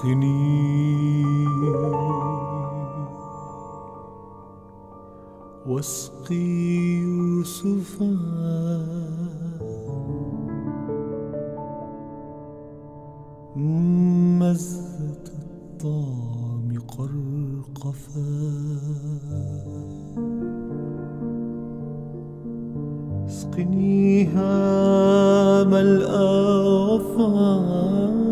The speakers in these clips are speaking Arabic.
اسقني واسقي يوسفا. مزة الطعم قرقفا. اسقنيها ملأ وفا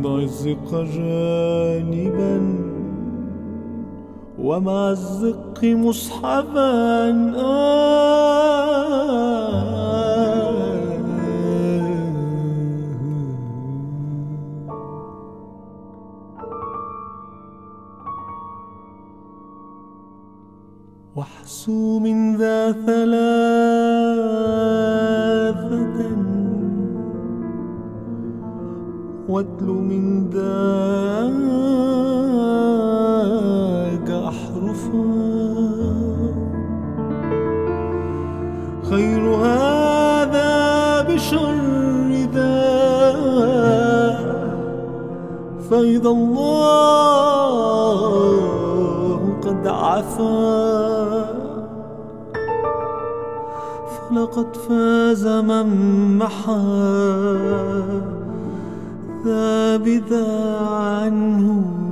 وضع الزق جانبا ومع الزق مصحبا آه واحسو من ذا ثلاثة واتل من ذاك أحرفا خير هذا بشر ذا. فإذا الله قد عفا. فلقد فاز من محى ذا بذا عنه.